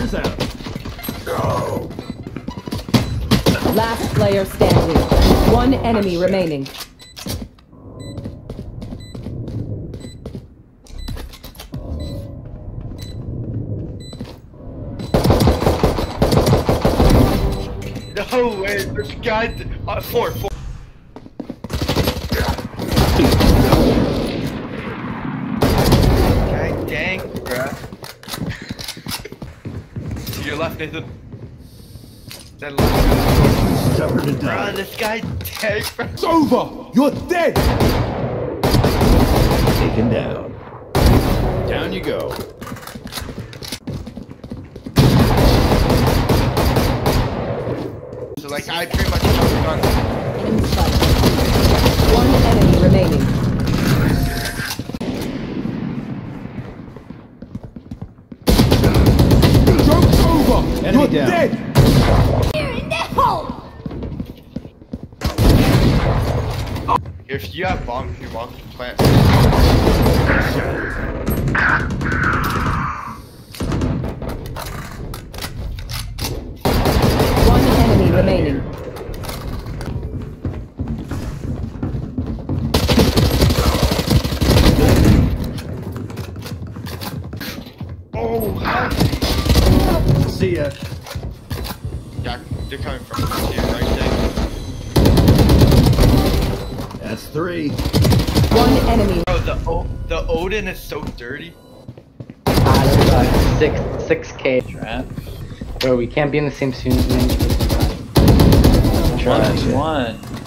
Fires out. Go! Last player standing. One enemy oh, remaining. No way, there's guy, Uh, four, four. Your left, Nathan. That left. Stubborn to Bruh, die. this guy dead, bruh. It's over! You're dead! Taken down. Down you go. So, like, I over! Enemy You're down. dead! If you have bombs, you want to plant. One enemy remaining. Oh. See ya. Yeah, they're coming from here, right there. That's three. One enemy. Bro, the o the Odin is so dirty. Ah, there's about six six K trap. Bro, we can't be in the same student room. One, one.